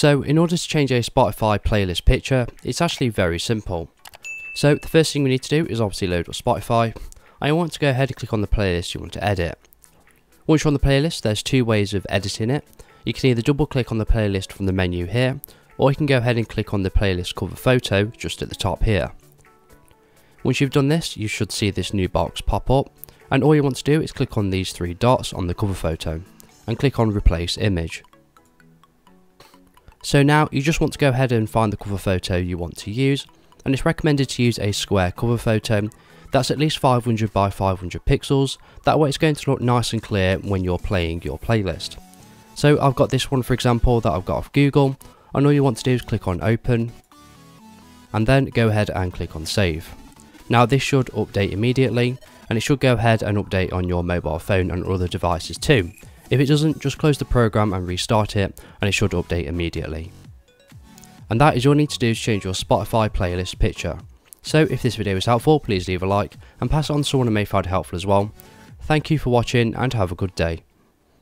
So in order to change a Spotify playlist picture, it's actually very simple. So the first thing we need to do is obviously load up Spotify. You want to go ahead and click on the playlist you want to edit. Once you're on the playlist, there's two ways of editing it. You can either double click on the playlist from the menu here, or you can go ahead and click on the playlist cover photo just at the top here. Once you've done this, you should see this new box pop up, and all you want to do is click on these three dots on the cover photo, and click on replace image. So now you just want to go ahead and find the cover photo you want to use, and it's recommended to use a square cover photo that's at least 500 by 500 pixels, that way it's going to look nice and clear when you're playing your playlist. So I've got this one for example that I've got off Google, and all you want to do is click on open, and then go ahead and click on save. Now this should update immediately, and it should go ahead and update on your mobile phone and other devices too. If it doesn't, just close the program and restart it, and it should update immediately. And that is all you need to do to change your Spotify playlist picture. So if this video was helpful, please leave a like and pass it on to someone who may find it helpful as well. Thank you for watching and have a good day.